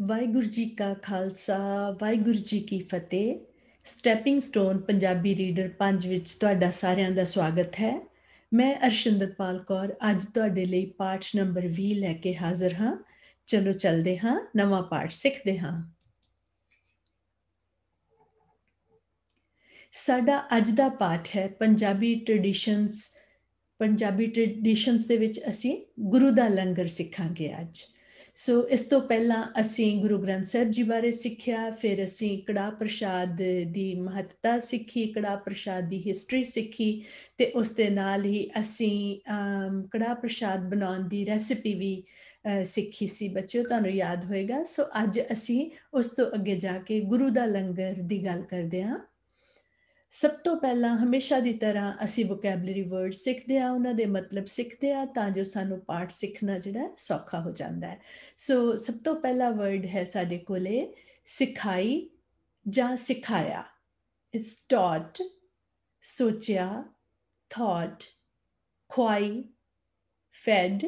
ਵਾਹਿਗੁਰੂ ਜੀ ਕਾ ਖਾਲਸਾ, ਵਾਹਿਗੁਰੂ ਜੀ ਕੀ ਫਤਿਹ। Stepping stone Punjabi reader 5 ਵਿੱਚ ਤੁਹਾਡਾ ਸਾਰਿਆਂ ਦਾ ਸਵਾਗਤ ਹੈ। ਮੈਂ ਅਰਸ਼ਿੰਦਰਪਾਲ ਕੌਰ ਅੱਜ ਤੁਹਾਡੇ ਲਈ ਪਾਠ ਨੰਬਰ 20 ਲੈ ਕੇ ਹਾਜ਼ਰ ਹਾਂ। ਚਲੋ ਚੱਲਦੇ ਹਾਂ, ਨਵਾਂ ਪਾਠ ਸਿੱਖਦੇ ਹਾਂ। ਸਾਡਾ ਅੱਜ ਦਾ ਪਾਠ ਹੈ ਪੰਜਾਬੀ ਟ੍ਰੈਡੀਸ਼ਨਸ ਪੰਜਾਬੀ ਟ੍ਰੈਡੀਸ਼ਨਸ ਦੇ ਵਿੱਚ ਅਸੀਂ ਗੁਰੂ ਦਾ ਲੰਗਰ ਸਿੱਖਾਂਗੇ ਅੱਜ। ਸੋ ਇਸ ਤੋਂ ਪਹਿਲਾਂ ਅਸੀਂ ਗੁਰੂ ਗ੍ਰੰਥ ਸਾਹਿਬ ਜੀ ਬਾਰੇ ਸਿੱਖਿਆ, ਫਿਰ ਅਸੀਂ ਕੜਾ ਪ੍ਰਸ਼ਾਦ ਦੀ ਮਹੱਤਤਾ ਸਿੱਖੀ ਕੜਾ ਪ੍ਰਸ਼ਾਦ ਦੀ ਹਿਸਟਰੀ ਸਿੱਖੀ ਤੇ ਉਸ ਦੇ ਨਾਲ ਹੀ ਅਸੀਂ ਕੜਾ ਪ੍ਰਸ਼ਾਦ ਬਣਾਉਣ ਦੀ ਰੈਸਿਪੀ ਵੀ ਸਿੱਖੀ ਸੀ। ਬੱਚਿਓ, ਤੁਹਾਨੂੰ ਯਾਦ ਹੋਏਗਾ। ਸੋ ਅੱਜ ਅਸੀਂ ਉਸ ਤੋਂ ਅੱਗੇ ਜਾ ਕੇ ਗੁਰੂ ਦਾ ਲੰਗਰ ਦੀ ਗੱਲ ਕਰਦੇ ਹਾਂ। ਸਭ ਤੋਂ ਪਹਿਲਾਂ ਹਮੇਸ਼ਾ ਦੀ ਤਰ੍ਹਾਂ ਅਸੀਂ ਵੋਕੈਬਲਰੀ ਵਰਡ ਸਿੱਖਦੇ ਆ ਉਹਨਾਂ ਦੇ ਮਤਲਬ ਸਿੱਖਦੇ ਆ ਤਾਂ ਜੋ ਸਾਨੂੰ ਪਾਠ ਸਿੱਖਣਾ ਜਿਹੜਾ ਸੌਖਾ ਹੋ ਜਾਂਦਾ ਹੈ। ਸੋ ਸਭ ਤੋਂ ਪਹਿਲਾ ਵਰਡ ਹੈ ਸਾਡੇ ਕੋਲੇ ਸਿਖਾਈ ਜਾਂ ਸਿਖਾਇਆ। ਇਟਸ ਟੌਟ ਸੋਚਿਆ ਥਾਟ ਖੁਆਈ ਫੈਡ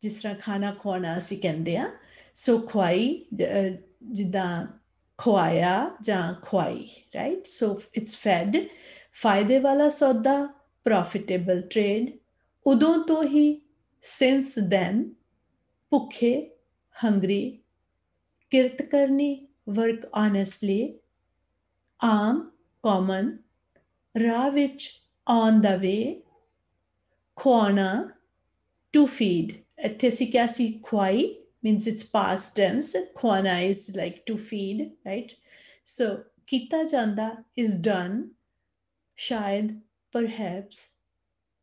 ਜਿਸ ਤਰ੍ਹਾਂ ਖਾਣਾ ਖਵਾਉਣਾ ਅਸੀਂ ਕਹਿੰਦੇ ਆ ਸੋ ਖੁਆਈ ਜਿੱਦਾਂ ਖਵਾਇਆ ਜਾਂ ਖਵਾਈ ਰਾਈਟ ਸੋ ਇਟਸ ਫੈਡ ਫਾਇਦੇ ਵਾਲਾ ਸੌਦਾ ਪ੍ਰੋਫਿਟੇਬਲ ਟ੍ਰੇਡ ਉਦੋਂ ਤੋਂ ਹੀ ਸਿੰਸ ਦੈਨ ਭੁੱਖੇ ਹੰਗਰੀ ਕਿਰਤ ਕਰਨੀ ਵਰਕ ਆਨੈਸਟਲੀ ਆਮ ਕਾਮਨ ਰਾਹ ਵਿੱਚ ਔਨ ਦਾ ਵੇ ਖਵਾਣਾ ਟੂ ਫੀਡ ਇੱਥੇ ਸੀ ਕਿਆ ਸੀ ਖਵਾਈ means it's past tense. Kwana is like to feed, right? So kita janda is done. Shayad, perhaps.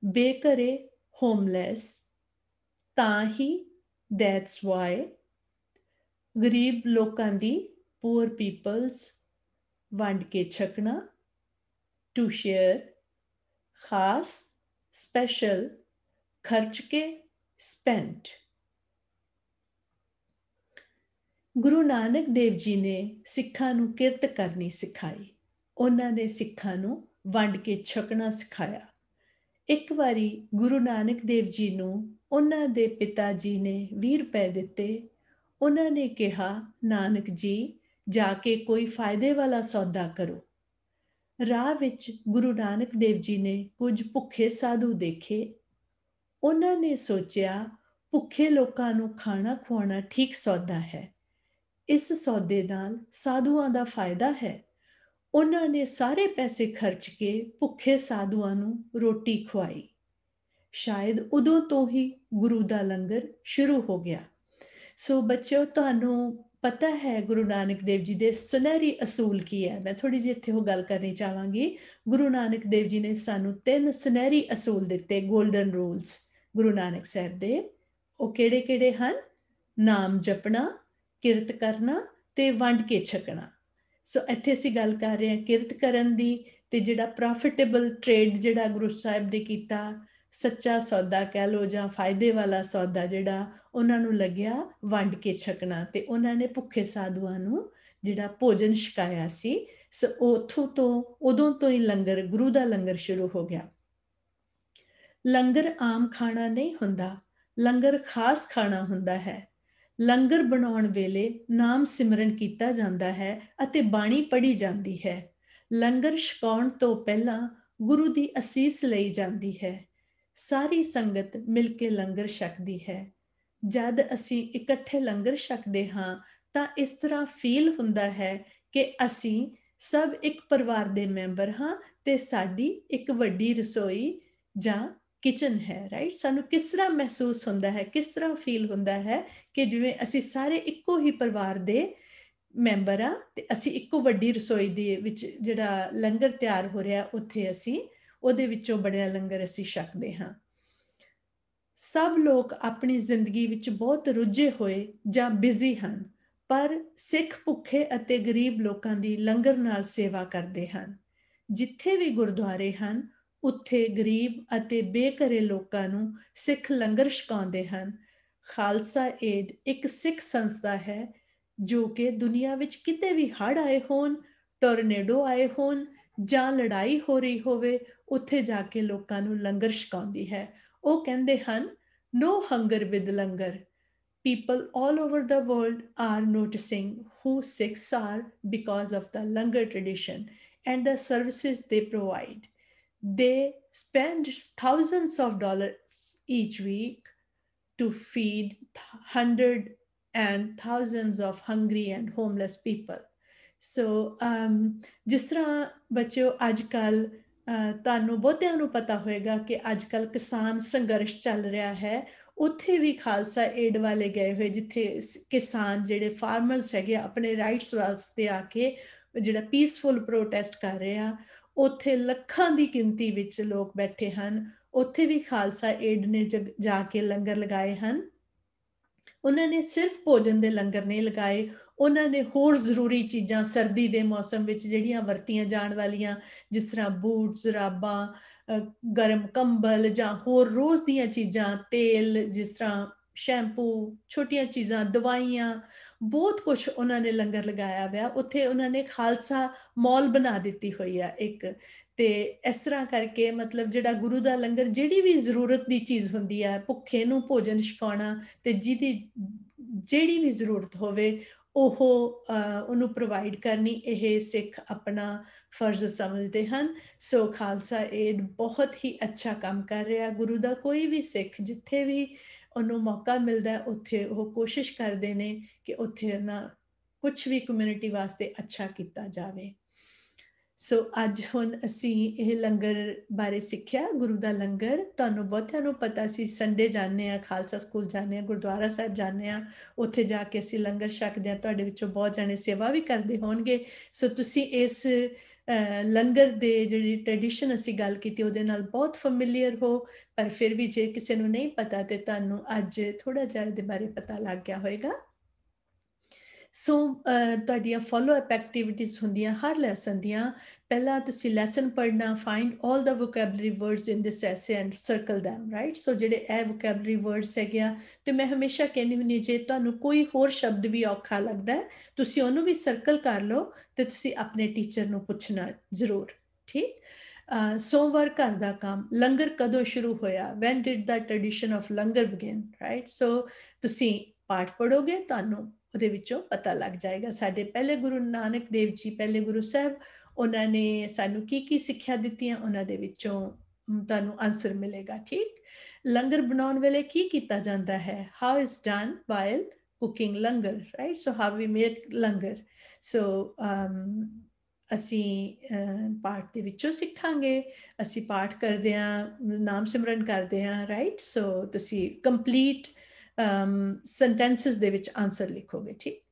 Bekare, homeless. Tahi, that's why. Garib lokandi, poor people's. Vandke chakna, to share. Khas, special. Kharch ke, spent. Guru Nanak Dev ji ਨੇ ਸਿੱਖਾਂ ਨੂੰ ਕਿਰਤ ਕਰਨੀ ਸਿਖਾਈ। ਉਹਨਾਂ ਨੇ ਸਿੱਖਾਂ ਨੂੰ ਵੰਡ ਕੇ ਛਕਣਾ ਸਿਖਾਇਆ। ਇੱਕ ਵਾਰੀ ਗੁਰੂ ਨਾਨਕ ਦੇਵ ਜੀ ਨੂੰ ਉਹਨਾਂ ਦੇ ਪਿਤਾ ਜੀ ਨੇ 20 ਰੁਪਏ ਦਿੱਤੇ। ਉਹਨਾਂ ਨੇ ਕਿਹਾ, ਨਾਨਕ ਜੀ, ਜਾ ਕੇ ਕੋਈ ਫਾਇਦੇ ਵਾਲਾ ਸੌਦਾ ਕਰੋ। ਰਾਹ ਵਿੱਚ ਗੁਰੂ ਨਾਨਕ ਦੇਵ ਜੀ ਨੇ ਕੁਝ ਭੁੱਖੇ ਸਾਧੂ ਦੇਖੇ। ਉਹਨਾਂ ਨੇ ਸੋਚਿਆ, ਭੁੱਖੇ ਲੋਕਾਂ ਨੂੰ ਖਾਣਾ ਖਵਾਉਣਾ ਠੀਕ ਸੌਦਾ ਹੈ। ਇਸ ਸੌਦੇ ਨਾਲ ਸਾਧੂਆਂ ਦਾ ਫਾਇਦਾ ਹੈ। ਉਹਨਾਂ ਨੇ ਸਾਰੇ ਪੈਸੇ ਖਰਚ ਕੇ ਭੁੱਖੇ ਸਾਧੂਆਂ ਨੂੰ ਰੋਟੀ ਖਵਾਈ ਸ਼ਾਇਦ ਉਦੋਂ ਤੋਂ ਹੀ ਗੁਰੂ ਦਾ ਲੰਗਰ ਸ਼ੁਰੂ ਹੋ ਗਿਆ। ਸੋ ਬੱਚਿਓ, ਤੁਹਾਨੂੰ ਪਤਾ ਹੈ ਗੁਰੂ ਨਾਨਕ ਦੇਵ ਜੀ ਦੇ ਸੁਨਹਿਰੀ ਅਸੂਲ ਕੀ ਹੈ? ਮੈਂ ਥੋੜੀ ਜਿਹੀ ਇੱਥੇ ਉਹ ਗੱਲ ਕਰਨੀ ਚਾਹਾਂਗੀ। ਗੁਰੂ ਨਾਨਕ ਦੇਵ ਜੀ ਨੇ ਸਾਨੂੰ ਤਿੰਨ ਸੁਨਹਿਰੀ ਅਸੂਲ ਦਿੱਤੇ 골ਡਨ ਰੂਲਸ ਗੁਰੂ ਨਾਨਕ ਸਾਹਿਬ ਦੇ। ਉਹ ਕਿਹੜੇ-ਕਿਹੜੇ ਹਨ? ਨਾਮ ਜਪਣਾ ਕਿਰਤ ਕਰਨਾ ਤੇ ਵੰਡ ਕੇ ਛਕਣਾ। ਸੋ ਇੱਥੇ ਅਸੀਂ ਗੱਲ ਕਰ ਰਹੇ ਹਾਂ ਕਿਰਤ ਕਰਨ ਦੀ ਤੇ ਜਿਹੜਾ ਪ੍ਰੋਫਿਟੇਬਲ ਟ੍ਰੇਡ ਜਿਹੜਾ ਗੁਰੂ ਸਾਹਿਬ ਨੇ ਕੀਤਾ, ਸੱਚਾ ਸੌਦਾ ਕਹਿ ਲੋ ਜਾਂ ਫਾਇਦੇ ਵਾਲਾ ਸੌਦਾ ਜਿਹੜਾ, ਉਹਨਾਂ ਨੂੰ ਲੱਗਿਆ ਵੰਡ ਕੇ ਛਕਣਾ ਤੇ ਉਹਨਾਂ ਨੇ ਭੁੱਖੇ ਸਾਧੂਆਂ ਨੂੰ ਜਿਹੜਾ ਭੋਜਨ ਛਕਾਇਆ ਸੀ ਸੋ ਉਥੋਂ ਤੋਂ, ਉਦੋਂ ਤੋਂ ਹੀ ਲੰਗਰ, ਗੁਰੂ ਦਾ ਲੰਗਰ ਸ਼ੁਰੂ ਹੋ ਗਿਆ। ਲੰਗਰ ਆਮ ਖਾਣਾ ਨਹੀਂ ਹੁੰਦਾ, ਲੰਗਰ ਖਾਸ ਖਾਣਾ ਹੁੰਦਾ ਹੈ। ਲੰਗਰ ਬਣਾਉਣ ਵੇਲੇ ਨਾਮ ਸਿਮਰਨ ਕੀਤਾ ਜਾਂਦਾ ਹੈ ਅਤੇ ਬਾਣੀ ਪੜ੍ਹੀ ਜਾਂਦੀ ਹੈ। ਲੰਗਰ ਛਕਾਉਣ ਤੋਂ ਪਹਿਲਾਂ ਗੁਰੂ ਦੀ ਅਸੀਸ ਲਈ ਜਾਂਦੀ ਹੈ। ਸਾਰੀ ਸੰਗਤ ਮਿਲ ਕੇ ਲੰਗਰ ਛਕਦੀ ਹੈ। ਜਦ ਅਸੀਂ ਇਕੱਠੇ ਲੰਗਰ ਛਕਦੇ ਹਾਂ, ਤਾਂ ਇਸ ਤਰ੍ਹਾਂ ਫੀਲ ਹੁੰਦਾ ਹੈ ਕਿ ਅਸੀਂ ਸਭ ਇੱਕ ਪਰਿਵਾਰ ਦੇ ਮੈਂਬਰ ਹਾਂ ਤੇ ਸਾਡੀ ਇੱਕ ਵੱਡੀ ਰਸੋਈ ਜਾਂ ਕਿਚਨ ਹੈ ਰਾਈਟ ਸਾਨੂੰ ਕਿਸ ਤਰ੍ਹਾਂ ਮਹਿਸੂਸ ਹੁੰਦਾ ਹੈ, ਕਿਸ ਤਰ੍ਹਾਂ ਫੀਲ ਹੁੰਦਾ ਹੈ ਕਿ ਜਿਵੇਂ ਅਸੀਂ ਸਾਰੇ ਇੱਕੋ ਹੀ ਪਰਿਵਾਰ ਦੇ ਮੈਂਬਰ ਆ ਤੇ ਅਸੀਂ ਇੱਕੋ ਵੱਡੀ ਰਸੋਈ ਦੇ ਵਿੱਚ ਜਿਹੜਾ ਲੰਗਰ ਤਿਆਰ ਹੋ ਰਿਹਾ ਉੱਥੇ ਅਸੀਂ, ਉਹਦੇ ਵਿੱਚੋਂ ਬੜਿਆ ਲੰਗਰ ਅਸੀਂ ਛਕਦੇ ਹਾਂ। ਸਭ ਲੋਕ ਆਪਣੀ ਜ਼ਿੰਦਗੀ ਵਿੱਚ ਬਹੁਤ ਰੁੱਝੇ ਹੋਏ ਜਾਂ ਬਿਜ਼ੀ ਹਨ, ਪਰ ਸਿੱਖ ਭੁੱਖੇ ਅਤੇ ਗਰੀਬ ਲੋਕਾਂ ਦੀ ਲੰਗਰ ਨਾਲ ਸੇਵਾ ਕਰਦੇ ਹਨ। ਜਿੱਥੇ ਵੀ ਗੁਰਦੁਆਰੇ ਹਨ ਉੱਥੇ ਗਰੀਬ ਅਤੇ ਬੇਘਰੇ ਲੋਕਾਂ ਨੂੰ ਸਿੱਖ ਲੰਗਰ ਛਕਾਉਂਦੇ ਹਨ। ਖਾਲਸਾ ਏਡ ਇੱਕ ਸਿੱਖ ਸੰਸਥਾ ਹੈ, ਜੋ ਕਿ ਦੁਨੀਆ ਵਿੱਚ ਕਿਤੇ ਵੀ ਹੜ ਆਏ ਹੋਣ, ਟੋਰਨੇਡੋ ਆਏ ਹੋਣ ਜਾਂ ਲੜਾਈ ਹੋ ਰਹੀ ਹੋਵੇ, ਉੱਥੇ ਜਾ ਕੇ ਲੋਕਾਂ ਨੂੰ ਲੰਗਰ ਛਕਾਉਂਦੀ ਹੈ। ਉਹ ਕਹਿੰਦੇ ਹਨ no hunger with langar. People all over the world are noticing who Sikhs are because of the Langar tradition and the services they provide. They spend thousands of dollars each week to feed hundred and thousands of hungry and homeless people. So ਜਿਸ ਤਰ੍ਹਾਂ ਬੱਚਿਓ ਅੱਜ ਕੱਲ ਤੁਹਾਨੂੰ ਬਹੁਤਿਆਂ ਨੂੰ ਪਤਾ ਹੋਵੇਗਾ ਕਿ ਅੱਜ ਕੱਲ ਕਿਸਾਨ ਸੰਘਰਸ਼ ਚੱਲ ਰਿਹਾ ਹੈ ਉੱਥੇ ਵੀ ਖਾਲਸਾ ਏਡ ਵਾਲੇ ਗਏ ਹੋਏ ਜਿੱਥੇ ਕਿਸਾਨ ਜਿਹੜੇ ਫਾਰਮਰਸ ਹੈਗੇ ਆਪਣੇ ਰਾਈਟਸ ਵਾਸਤੇ ਆ ਕੇ ਜਿਹੜਾ ਪੀਸਫੁਲ ਪ੍ਰੋਟੈਸਟ ਕਰ ਰਹੇ ਆ ਉੱਥੇ ਲੱਖਾਂ ਦੀ ਗਿਣਤੀ ਵਿੱਚ ਲੋਕ ਬੈਠੇ ਹਨ। ਉੱਥੇ ਵੀ ਖਾਲਸਾ ਏਡ ਨੇ ਜਾ ਕੇ ਲੰਗਰ ਲਗਾਏ ਹਨ। ਉਹਨਾਂ ਨੇ ਸਿਰਫ ਭੋਜਨ ਦੇ ਲੰਗਰ ਨਹੀਂ ਲਗਾਏ, ਉਹਨਾਂ ਨੇ ਹੋਰ ਜ਼ਰੂਰੀ ਚੀਜ਼ਾਂ ਸਰਦੀ ਦੇ ਮੌਸਮ ਵਿੱਚ ਜਿਹੜੀਆਂ ਵਰਤੀਆਂ ਜਾਣ ਵਾਲੀਆਂ, ਜਿਸ ਤਰ੍ਹਾਂ ਬੂਟ ਜ਼ਰਾਬਾਂ ਗਰਮ ਕੰਬਲ ਜਾਂ ਹੋਰ ਰੋਜ਼ ਦੀਆਂ ਚੀਜ਼ਾਂ, ਤੇਲ, ਜਿਸ ਤਰ੍ਹਾਂ ਸ਼ੈਂਪੂ, ਛੋਟੀਆਂ ਚੀਜ਼ਾਂ, ਦਵਾਈਆਂ ਬਹੁਤ ਕੁਝ ਉਹਨਾਂ ਨੇ ਲੰਗਰ ਲਗਾਇਆ ਹੋਇਆ। ਉੱਥੇ ਉਹਨਾਂ ਨੇ ਖਾਲਸਾ ਮਾਲ ਬਣਾ ਦਿੱਤੀ ਹੋਈ ਆ ਇੱਕ। ਤੇ ਇਸ ਤਰ੍ਹਾਂ ਕਰਕੇ ਮਤਲਬ ਜਿਹੜਾ ਗੁਰੂ ਦਾ ਲੰਗਰ, ਜਿਹੜੀ ਵੀ ਜ਼ਰੂਰਤ ਦੀ ਚੀਜ਼ ਹੁੰਦੀ ਆ, ਭੁੱਖੇ ਨੂੰ ਭੋਜਨ ਛਕਾਉਣਾ ਤੇ ਜਿਹਦੀ ਜਿਹੜੀ ਵੀ ਜ਼ਰੂਰਤ ਹੋਵੇ, ਉਹ ਉਹਨੂੰ ਪ੍ਰੋਵਾਈਡ ਕਰਨੀ, ਇਹ ਸਿੱਖ ਆਪਣਾ ਫਰਜ਼ ਸਮਝਦੇ ਹਨ। ਸੋ ਖਾਲਸਾ ਏਡ ਬਹੁਤ ਹੀ ਅੱਛਾ ਕੰਮ ਕਰ ਰਿਹਾ। ਗੁਰੂ ਦਾ ਕੋਈ ਵੀ ਸਿੱਖ, ਜਿੱਥੇ ਵੀ ਉਹਨੂੰ ਮੌਕਾ ਮਿਲਦਾ ਉੱਥੇ ਉਹ ਕੋਸ਼ਿਸ਼ ਕਰਦੇ ਨੇ ਕਿ ਉੱਥੇ ਨਾ ਕੁਝ ਵੀ ਕਮਿਊਨਿਟੀ ਵਾਸਤੇ ਅੱਛਾ ਕੀਤਾ ਜਾਵੇ। ਸੋ ਅੱਜ ਹੁਣ ਅਸੀਂ ਇਹ ਲੰਗਰ ਬਾਰੇ ਸਿੱਖਿਆ, ਗੁਰੂ ਦਾ ਲੰਗਰ। ਤੁਹਾਨੂੰ ਬਹੁਤਿਆਂ ਨੂੰ ਪਤਾ ਸੀ ਸੰਡੇ ਜਾਂਦੇ ਆ ਖਾਲਸਾ ਸਕੂਲ ਜਾਂਦੇ ਆ ਗੁਰਦੁਆਰਾ ਸਾਹਿਬ ਜਾਂਦੇ ਆ ਉੱਥੇ ਜਾ ਕੇ ਅਸੀਂ ਲੰਗਰ ਛਕਦੇ ਆ ਤੁਹਾਡੇ ਵਿੱਚੋਂ ਬਹੁਤ ਜਣੇ ਸੇਵਾ ਵੀ ਕਰਦੇ ਹੋਣਗੇ। ਸੋ ਤੁਸੀਂ ਇਸ ਲੰਗਰ ਦੇ ਜਿਹੜੀ ਟ੍ਰੈਡੀਸ਼ਨ ਅਸੀਂ ਗੱਲ ਕੀਤੀ, ਉਹਦੇ ਨਾਲ ਬਹੁਤ ਫੈਮਿਲੀਅਰ ਹੋ। ਪਰ ਫਿਰ ਵੀ ਜੇ ਕਿਸੇ ਨੂੰ ਨਹੀਂ ਪਤਾ ਤੇ ਤੁਹਾਨੂੰ ਅੱਜ ਥੋੜਾ ਜਿਹਾ ਇਹਦੇ ਬਾਰੇ ਪਤਾ ਲੱਗ ਗਿਆ ਹੋਵੇਗਾ ਸੋ ਤੁਹਾਡੀਆਂ ਫਾਲੋ ਅਪ ਐਕਟੀਵਿਟੀਜ਼ ਹੁੰਦੀਆਂ, ਹਰ ਲੈਸਨ ਦੀਆਂ, ਪਹਿਲਾਂ ਤੁਸੀਂ ਲੈਸਨ ਪੜ੍ਹਨਾ find 올 the vocabulary words in this essay and circle them right so ਜਿਹੜੇ ਇਹ ਵੋਕੈਬਲਰੀ ਵਰਡਸ ਹੈਗਿਆ, ਤੇ ਮੈਂ ਹਮੇਸ਼ਾ ਕਹਿੰਦੀ ਹੁੰਨੀ ਜੇ ਤੁਹਾਨੂੰ ਕੋਈ ਹੋਰ ਸ਼ਬਦ ਵੀ ਔਖਾ ਲੱਗਦਾ ਹੈ, ਤੁਸੀਂ ਉਹਨੂੰ ਵੀ ਸਰਕਲ ਕਰ ਲਓ ਤੇ ਤੁਸੀਂ ਆਪਣੇ ਟੀਚਰ ਨੂੰ ਪੁੱਛਣਾ ਜ਼ਰੂਰ, ਠੀਕ? ਸੋਮਵਾਰ ਘਰ ਦਾ ਕੰਮ, ਲੰਗਰ ਕਦੋਂ ਸ਼ੁਰੂ ਹੋਇਆ? When did the tradition of langar begin right so ਤੁਸੀਂ ਪਾਠ ਪੜੋਗੇ ਤੁਹਾਨੂੰ ਉਹਦੇ ਵਿੱਚੋਂ ਪਤਾ ਲੱਗ ਜਾਏਗਾ। ਸਾਡੇ ਪਹਿਲੇ ਗੁਰੂ ਨਾਨਕ ਦੇਵ ਜੀ, ਪਹਿਲੇ ਗੁਰੂ ਸਾਹਿਬ, ਉਹਨਾਂ ਨੇ ਸਾਨੂੰ ਕੀ ਕੀ ਸਿੱਖਿਆ ਦਿੱਤੀਆਂ, ਉਹਨਾਂ ਦੇ ਵਿੱਚੋਂ ਤੁਹਾਨੂੰ ਆਨਸਰ ਮਿਲੇਗਾ, ਠੀਕ? ਲੰਗਰ ਬਣਾਉਣ ਵੇਲੇ ਕੀ ਕੀਤਾ ਜਾਂਦਾ ਹੈ? How is done while cooking langar right so how we make langar. So ਅਸੀਂ ਪਾਠ ਦੇ ਵਿੱਚੋਂ ਸਿੱਖਾਂਗੇ। ਅਸੀਂ ਪਾਠ ਕਰਦੇ ਆਂ ਨਾਮ ਸਿਮਰਨ ਕਰਦੇ ਆਂ ਰਾਈਟ ਸੋ ਤੁਸੀਂ ਕੰਪਲੀਟ ਸੈਂਟੈਂਸਸ ਦੇ ਵਿੱਚ ਆਨਸਰ ਲਿਖੋਗੇ, ਠੀਕ?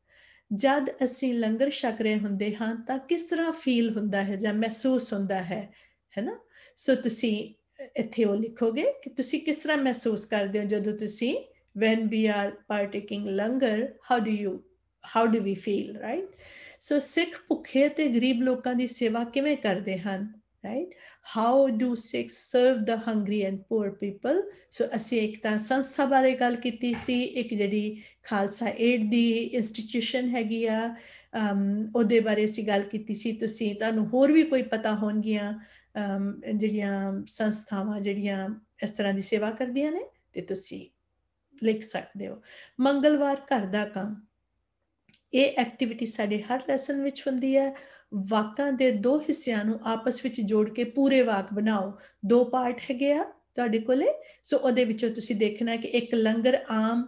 ਜਦ ਅਸੀਂ ਲੰਗਰ ਛਕ ਰਹੇ ਹੁੰਦੇ ਹਾਂ ਤਾਂ ਕਿਸ ਤਰ੍ਹਾਂ ਫੀਲ ਹੁੰਦਾ ਹੈ ਜਾਂ ਮਹਿਸੂਸ ਹੁੰਦਾ ਹੈ, ਹੈਨਾ? ਸੋ ਤੁਸੀਂ ਇੱਥੇ ਉਹ ਲਿਖੋਗੇ ਕਿ ਤੁਸੀਂ ਕਿਸ ਤਰ੍ਹਾਂ ਮਹਿਸੂਸ ਕਰਦੇ ਹੋ ਜਦੋਂ ਤੁਸੀਂ, when we are partaking langar how do you, how do we feel, right? So ਸਿੱਖ ਭੁੱਖੇ ਤੇ ਗਰੀਬ ਲੋਕਾਂ ਦੀ ਸੇਵਾ ਕਿਵੇਂ ਕਰਦੇ ਹਨ? Right? How do Sikhs serve the hungry and poor people? So, ਅਸੀਂ ਇੱਕ ਤਾਂ ਸੰਸਥਾ ਬਾਰੇ ਗੱਲ ਕੀਤੀ ਸੀ, ਇੱਕ ਜਿਹੜੀ ਖਾਲਸਾ ਏਡ ਦੀ ਇੰਸਟੀਟਿਊਸ਼ਨ ਹੈਗੀ ਆ ਉਹਦੇ ਬਾਰੇ ਅਸੀਂ ਗੱਲ ਕੀਤੀ ਸੀ। ਤੁਸੀਂ, ਤੁਹਾਨੂੰ ਹੋਰ ਵੀ ਕੋਈ ਪਤਾ ਹੋਣਗੀਆਂ ਜਿਹੜੀਆਂ ਸੰਸਥਾਵਾਂ ਜਿਹੜੀਆਂ ਇਸ ਤਰ੍ਹਾਂ ਦੀ ਸੇਵਾ ਕਰਦੀਆਂ ਨੇ, ਤੇ ਤੁਸੀਂ ਲਿਖ ਸਕਦੇ ਹੋ। ਮੰਗਲਵਾਰ ਘਰ ਦਾ ਕੰਮ। ਇਹ ਐਕਟੀਵਿਟੀ ਸਾਡੇ ਹਰ ਲੈਸਨ ਵਿੱਚ ਹੁੰਦੀ ਹੈ। ਵਾਕਾਂ ਦੇ ਦੋ ਹਿੱਸਿਆਂ ਨੂੰ ਆਪਸ ਵਿੱਚ ਜੋੜ ਕੇ ਪੂਰੇ ਵਾਕ ਬਣਾਓ। ਦੋ ਪਾਰਟ ਹੈਗੇ ਆ ਤੁਹਾਡੇ ਕੋਲੇ। ਸੋ ਉਹਦੇ ਵਿੱਚੋਂ ਤੁਸੀਂ ਦੇਖਣਾ ਕਿ ਇੱਕ ਲੰਗਰ ਆਮ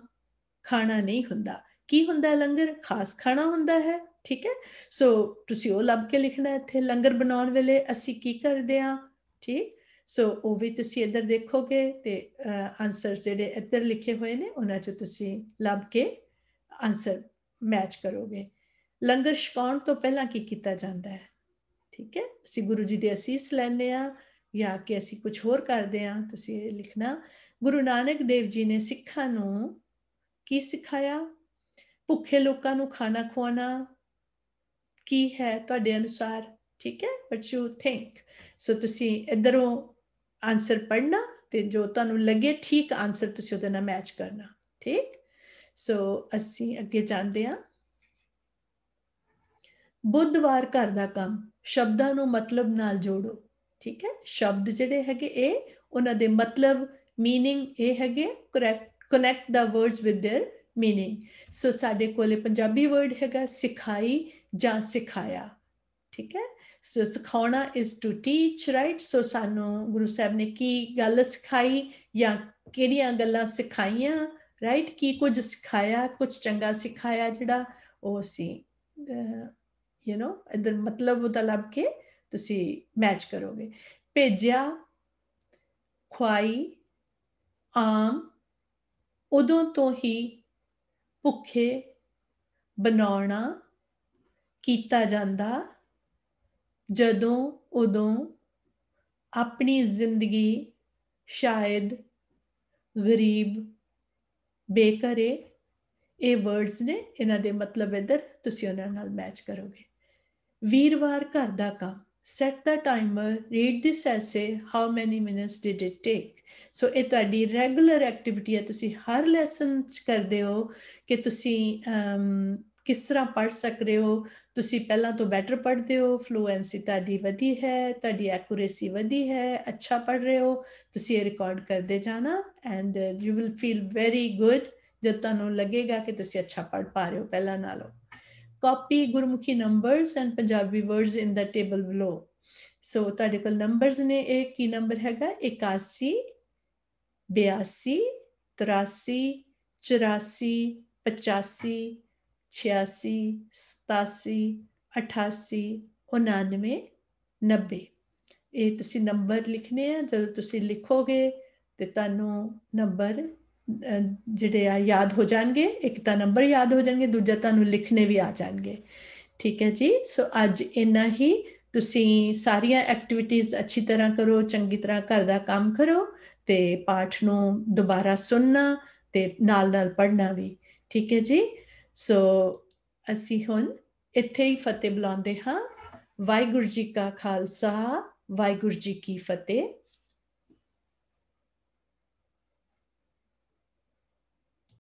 ਖਾਣਾ ਨਹੀਂ ਹੁੰਦਾ। ਕੀ ਹੁੰਦਾ ਲੰਗਰ? ਖਾਸ ਖਾਣਾ ਹੁੰਦਾ ਹੈ, ਠੀਕ ਹੈ? ਸੋ ਤੁਸੀਂ ਉਹ ਲੱਭ ਕੇ ਲਿਖਣਾ ਇੱਥੇ, ਲੰਗਰ ਬਣਾਉਣ ਵੇਲੇ ਅਸੀਂ ਕੀ ਕਰਦੇ ਆ ਠੀਕ? ਸੋ ਉਹ ਵੀ ਤੁਸੀਂ ਇੱਧਰ ਦੇਖੋਗੇ ਤੇ ਆਨਸਰ ਜਿਹੜੇ ਇੱਧਰ ਲਿਖੇ ਹੋਏ ਨੇ, ਉਹਨਾਂ 'ਚੋਂ ਤੁਸੀਂ ਲੱਭ ਕੇ ਆਨਸਰ ਮੈਚ ਕਰੋਗੇ। ਲੰਗਰ ਛਕਾਉਣ ਤੋਂ ਪਹਿਲਾਂ ਕੀ ਕੀਤਾ ਜਾਂਦਾ ਹੈ? ਠੀਕ ਹੈ, ਅਸੀਂ ਗੁਰੂ ਜੀ ਦੇ ਅਸੀਸ ਲੈਣੇ ਆ ਜਾਂ ਕਿ ਅਸੀਂ ਕੁਝ ਹੋਰ ਕਰਦੇ ਆ ਤੁਸੀਂ ਇਹ ਲਿਖਣਾ। ਗੁਰੂ ਨਾਨਕ ਦੇਵ ਜੀ ਨੇ ਸਿੱਖਾਂ ਨੂੰ ਕੀ ਸਿਖਾਇਆ? ਭੁੱਖੇ ਲੋਕਾਂ ਨੂੰ ਖਾਣਾ ਖਵਾਉਣਾ ਕੀ ਹੈ ਤੁਹਾਡੇ ਅਨੁਸਾਰ? ਠੀਕ ਹੈ ਬਟ ਯੂ ਥਿੰਕ ਸੋ ਤੁਸੀਂ ਇਧਰੋਂ ਆਨਸਰ ਪੜਨਾ ਤੇ ਜੋ ਤੁਹਾਨੂੰ ਲੱਗੇ ਠੀਕ ਆਨਸਰ ਤੁਸੀਂ ਉਹਦੇ ਨਾਲ ਮੈਚ ਕਰਨਾ। ਸੋ ਅਸੀਂ ਅੱਗੇ ਜਾਂਦੇ ਆ ਬੁੱਧਵਾਰ ਘਰ ਦਾ ਕੰਮ ਸ਼ਬਦਾਂ ਨੂੰ ਮਤਲਬ ਨਾਲ ਜੋੜੋ ਠੀਕ ਹੈ ਸ਼ਬਦ ਜਿਹੜੇ ਹੈਗੇ ਇਹ ਉਹਨਾਂ ਦੇ ਮਤਲਬ मीनिंग ਇਹ ਹੈਗੇ connect connect the words with their meaning so ਸਾਡੇ ਕੋਲੇ ਪੰਜਾਬੀ ਵਰਡ ਹੈਗਾ ਸਿਖਾਈ ਜਾਂ ਸਿਖਾਇਆ ਠੀਕ ਹੈ ਸੋ ਸਿਖਾਉਣਾ is to teach right so ਸਾਨੂੰ ਗੁਰੂ ਸਾਹਿਬ ਨੇ ਕੀ ਗੱਲ ਸਿਖਾਈ ਜਾਂ ਕਿਹੜੀਆਂ ਗੱਲਾਂ ਸਿਖਾਈਆਂ ਰਾਈਟ ਕੀ ਕੁਝ ਸਿਖਾਇਆ, ਕੁਝ ਚੰਗਾ ਸਿਖਾਇਆ ਜਿਹੜਾ ਉਹ ਸੀ ਯੂ نو ਇਧਰ ਮਤਲਬ ਉਹਦਾ ਲੱਭ ਕੇ ਤੁਸੀਂ ਮੈਚ ਕਰੋਗੇ। ਭੇਜਿਆ, ਖੁਆਈ, ਆਮ, ਉਦੋਂ ਤੋਂ ਹੀ ਭੁੱਖੇ ਬਣਾਉਣਾ ਕੀਤਾ ਜਾਂਦਾ, ਜਦੋਂ ਉਦੋਂ ਆਪਣੀ ਜ਼ਿੰਦਗੀ ਸ਼ਾਇਦ ਗਰੀਬ ਬੇਕਰੇ, ਇਹ ਵਰਡਸ ਨੇ, ਇਹਨਾਂ ਦੇ ਮਤਲਬ ਇਧਰ ਤੁਸੀਂ ਉਹਨਾਂ ਨਾਲ ਮੈਚ ਕਰੋਗੇ। ਵੀਰਵਾਰ ਘਰ ਦਾ ਕੰਮ, set the timer, read this essay, how many minutes did it take? ਸੋ ਇਹ ਤੁਹਾਡੀ ਰੈਗੂਲਰ ਐਕਟੀਵਿਟੀ ਹੈ, ਤੁਸੀਂ ਹਰ ਲੈਸਨ ਚ ਕਰਦੇ ਹੋ ਕਿ ਤੁਸੀਂ ਕਿਸ ਤਰ੍ਹਾਂ ਪੜ੍ਹ ਸਕਦੇ ਹੋ ਤੁਸੀਂ ਪਹਿਲਾਂ ਤੋਂ ਬੈਟਰ ਪੜ੍ਹਦੇ ਹੋ ਫਲੂਐਂਸੀ ਤੁਹਾਡੀ ਵਧੀ ਹੈ, ਤੁਹਾਡੀ ਐਕੂਰੇਸੀ ਵਧੀ ਹੈ, ਅੱਛਾ ਪੜ੍ਹ ਰਹੇ ਹੋ, ਤੁਸੀਂ ਇਹ ਰਿਕਾਰਡ ਕਰਦੇ ਜਾਣਾ and you will feel very good ਜਦ ਤੁਹਾਨੂੰ ਲੱਗੇਗਾ ਕਿ ਤੁਸੀਂ ਅੱਛਾ ਪੜ੍ਹ ਪਾ ਰਹੇ ਹੋ ਪਹਿਲਾਂ ਨਾਲੋਂ। Copy Gurmukhi numbers and Punjabi words in the table below so ਤੁਹਾਡੇ ਕੋਲ ਨੰਬਰਸ ਨੇ, ਇਹ ਕੀ ਨੰਬਰ ਹੈਗਾ? 81 82 83 84 85 86 87 88 99 90 ਇਹ ਤੁਸੀਂ ਨੰਬਰ ਲਿਖਨੇ ਆ, ਜਦੋਂ ਤੁਸੀਂ ਲਿਖੋਗੇ ਤੇ ਤੁਹਾਨੂੰ ਨੰਬਰ ਜਿਹੜੇ ਆ ਯਾਦ ਹੋ ਜਾਣਗੇ। ਇੱਕ ਤਾਂ ਨੰਬਰ ਯਾਦ ਹੋ ਜਾਣਗੇ, ਦੂਜਾ ਤੁਹਾਨੂੰ ਲਿਖਣੇ ਵੀ ਆ ਜਾਣਗੇ। ਠੀਕ ਹੈ ਜੀ? ਸੋ ਅੱਜ ਇੰਨਾ ਹੀ। ਤੁਸੀਂ ਸਾਰੀਆਂ ਐਕਟੀਵਿਟੀਆਂ ਅੱਛੀ ਤਰ੍ਹਾਂ ਕਰੋ, ਚੰਗੀ ਤਰ੍ਹਾਂ ਘਰ ਦਾ ਕੰਮ ਕਰੋ ਤੇ ਪਾਠ ਨੂੰ ਦੁਬਾਰਾ ਸੁਣਨਾ ਤੇ ਨਾਲ ਨਾਲ ਪੜ੍ਹਨਾ ਵੀ। ਠੀਕ ਹੈ ਜੀ? ਸੋ ਅਸੀਂ ਹੁਣ ਇੱਥੇ ਹੀ ਫਤਿਹ ਬੁਲਾਉਂਦੇ ਹਾਂ। ਵਾਹਿਗੁਰੂ ਜੀ ਕਾ ਖਾਲਸਾ, ਵਾਹਿਗੁਰੂ ਜੀ ਕੀ ਫਤਿਹ।